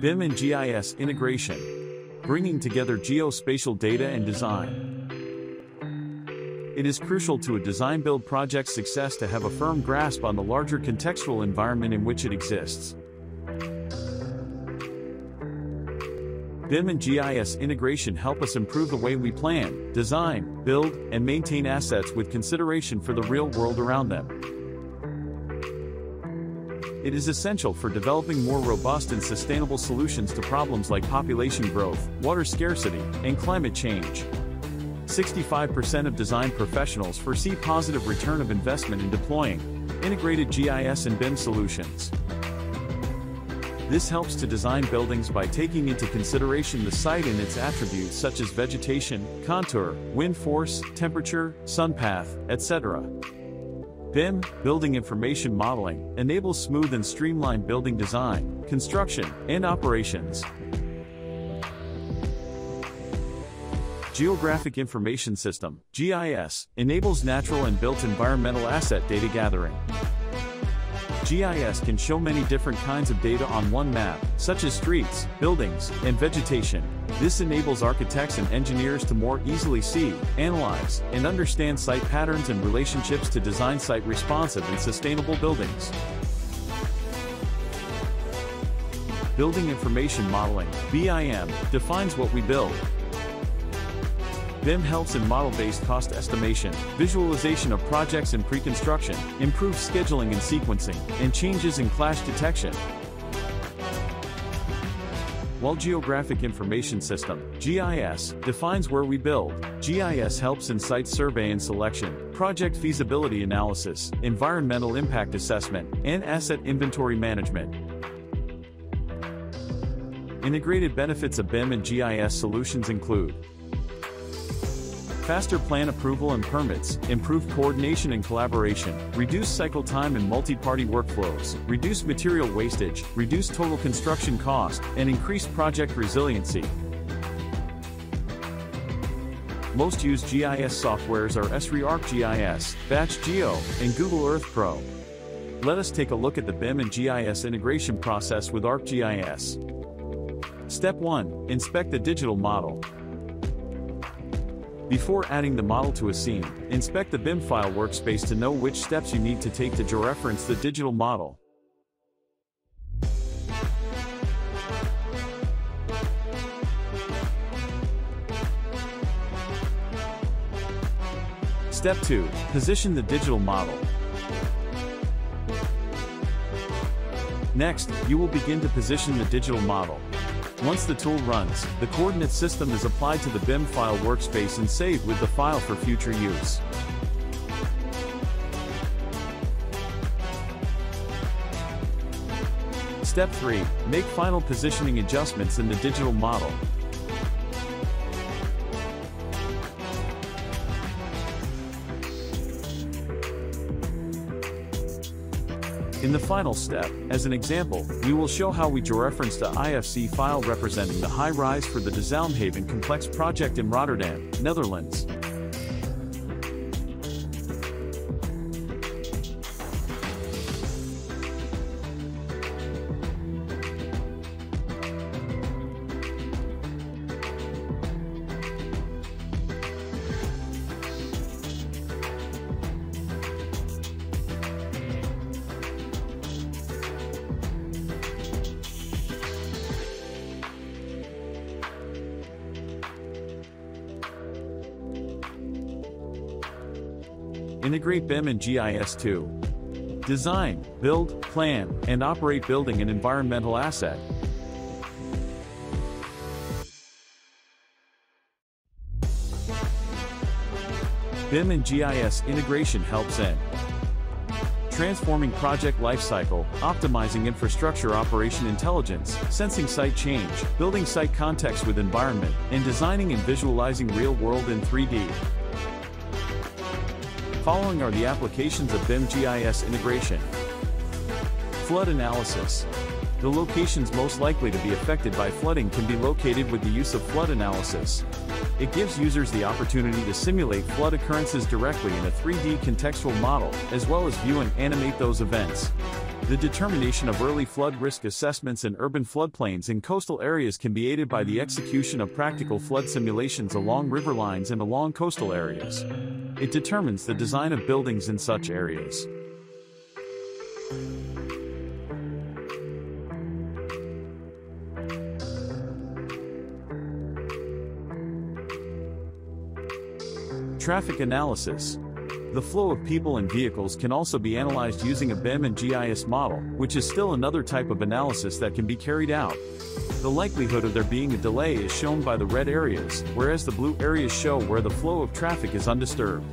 BIM and GIS integration, bringing together geospatial data and design. It is crucial to a design build project's success to have a firm grasp on the larger contextual environment in which it exists. BIM and GIS integration help us improve the way we plan, design, build, and maintain assets with consideration for the real world around them. It is essential for developing more robust and sustainable solutions to problems like population growth, water scarcity, and climate change. 65% of design professionals foresee positive return of investment in deploying integrated GIS and BIM solutions. This helps to design buildings by taking into consideration the site and its attributes such as vegetation, contour, wind force, temperature, sun path, etc. BIM, Building Information Modeling, enables smooth and streamlined building design, construction, and operations. Geographic Information System, GIS, enables natural and built environmental asset data gathering. GIS can show many different kinds of data on one map, such as streets, buildings, and vegetation. This enables architects and engineers to more easily see, analyze, and understand site patterns and relationships to design site responsive and sustainable buildings. Building Information Modeling, BIM, defines what we build, BIM helps in model-based cost estimation, visualization of projects in pre-construction, improves scheduling and sequencing, and changes in clash detection. While Geographic Information System, GIS, defines where we build, GIS helps in site survey and selection, project feasibility analysis, environmental impact assessment, and asset inventory management. Integrated benefits of BIM and GIS solutions include Faster plan approval and permits, improved coordination and collaboration, reduced cycle time and multi-party workflows, reduced material wastage, reduced total construction cost, and increased project resiliency. Most used GIS softwares are Esri ArcGIS, Batch Geo, and Google Earth Pro. Let us take a look at the BIM and GIS integration process with ArcGIS. Step 1. Inspect the digital model. Before adding the model to a scene, inspect the BIM file workspace to know which steps you need to take to georeference the digital model. Step 2. Position the digital model. Next, you will begin to position the digital model. Once the tool runs, the coordinate system is applied to the BIM file workspace and saved with the file for future use. Step 3. Make final positioning adjustments in the digital model. In the final step, as an example, we will show how we georeference the IFC file representing the high-rise for the De Zalmhaven complex project in Rotterdam, Netherlands. Integrate BIM and GIS too. Design, build, plan, and operate building an environmental asset. BIM and GIS integration helps in transforming project lifecycle, optimizing infrastructure operation intelligence, sensing site change, building site context with environment, and designing and visualizing real-world in 3D. Following are the applications of BIM GIS integration. Flood analysis. The locations most likely to be affected by flooding can be located with the use of flood analysis. It gives users the opportunity to simulate flood occurrences directly in a 3D contextual model, as well as view and animate those events. The determination of early flood risk assessments in urban floodplains in coastal areas can be aided by the execution of practical flood simulations along riverlines and along coastal areas. It determines the design of buildings in such areas. Traffic analysis. The flow of people and vehicles can also be analyzed using a BIM and GIS model, which is still another type of analysis that can be carried out. The likelihood of there being a delay is shown by the red areas, whereas the blue areas show where the flow of traffic is undisturbed.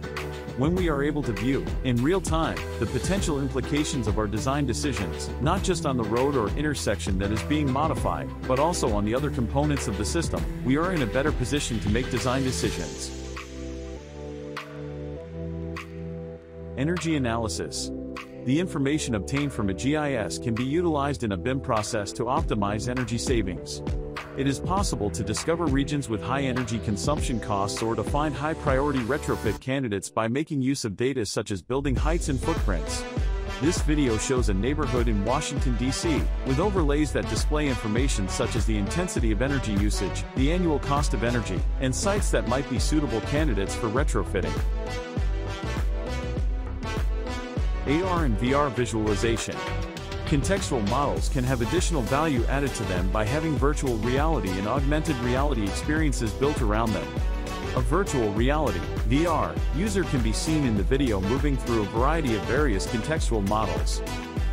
When we are able to view, in real time, the potential implications of our design decisions, not just on the road or intersection that is being modified, but also on the other components of the system, we are in a better position to make design decisions. Energy analysis. The information obtained from a GIS can be utilized in a BIM process to optimize energy savings. It is possible to discover regions with high energy consumption costs or to find high priority retrofit candidates by making use of data such as building heights and footprints. This video shows a neighborhood in Washington, D.C., with overlays that display information such as the intensity of energy usage, the annual cost of energy, and sites that might be suitable candidates for retrofitting. AR and VR visualization. Contextual models can have additional value added to them by having virtual reality and augmented reality experiences built around them. A virtual reality, VR, user can be seen in the video moving through a variety of various contextual models.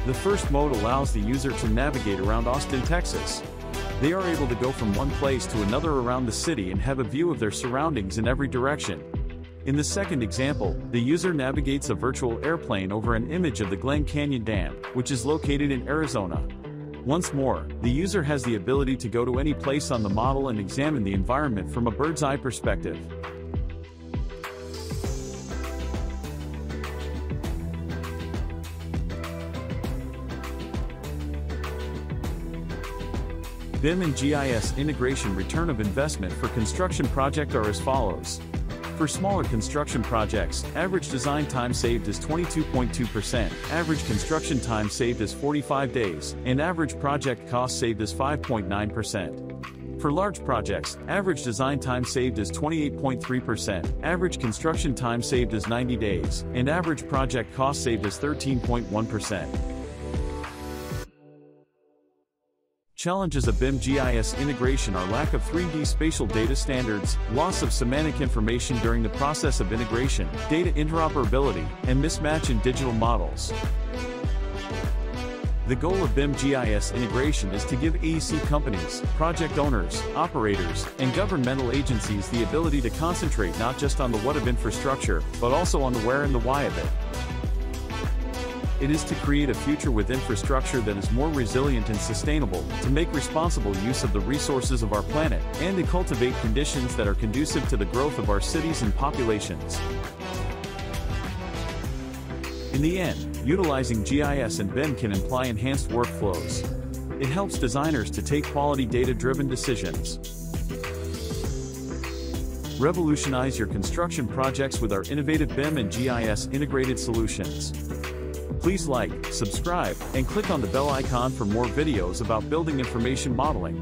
The first mode allows the user to navigate around Austin, Texas. They are able to go from one place to another around the city and have a view of their surroundings in every direction. In the second example, the user navigates a virtual airplane over an image of the Glen Canyon Dam, which is located in Arizona. Once more, the user has the ability to go to any place on the model and examine the environment from a bird's eye perspective. BIM and GIS integration return of investment for construction project are as follows. For smaller construction projects, average design time saved is 22.2%, average construction time saved is 45 days, and average project cost saved is 5.9%. For large projects, average design time saved is 28.3%, average construction time saved is 90 days, and average project cost saved is 13.1%. Challenges of BIM GIS integration are lack of 3D spatial data standards, loss of semantic information during the process of integration, data interoperability, and mismatch in digital models. The goal of BIM GIS integration is to give AEC companies, project owners, operators, and governmental agencies the ability to concentrate not just on the what of infrastructure, but also on the where and the why of it. It is to create a future with infrastructure that is more resilient and sustainable, to make responsible use of the resources of our planet, and to cultivate conditions that are conducive to the growth of our cities and populations. In the end, utilizing GIS and BIM can imply enhanced workflows. It helps designers to take quality data-driven decisions. Revolutionize your construction projects with our innovative BIM and GIS integrated solutions. Please like, subscribe, and click on the bell icon for more videos about building information modeling.